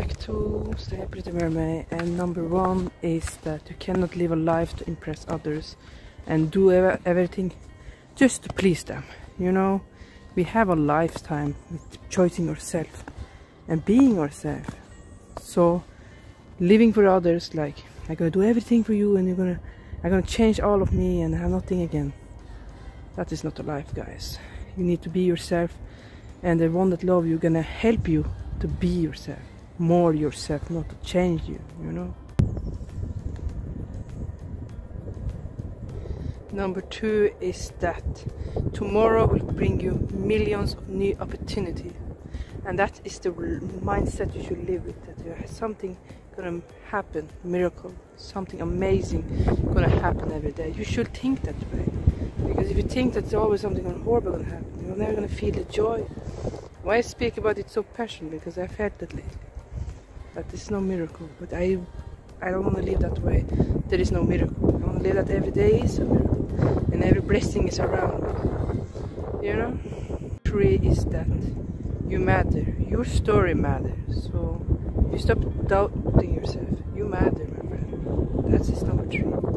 back to Stay Pretty Mermaid and number one is that you cannot live a life to impress others and do ev everything just to please them. You know, we have a lifetime with choosing yourself and being yourself. So living for others like I'm gonna do everything for you and you're gonna I'm gonna change all of me and have nothing again. That is not a life guys. You need to be yourself and the one that love you gonna help you to be yourself more yourself not to change you you know? Number two is that tomorrow will bring you millions of new opportunities and that is the mindset you should live with that there is something gonna happen miracle something amazing gonna happen every day. You should think that way. Because if you think that there's always something horrible gonna happen you're never gonna feel the joy. Why I speak about it so passionately? Because I felt that lately. But it's no miracle. But I I don't want to live that way. There is no miracle. I want to live that every day is a miracle. And every blessing is around. You know? Three is that you matter. Your story matters. So you stop doubting yourself. You matter, my friend. That's number three.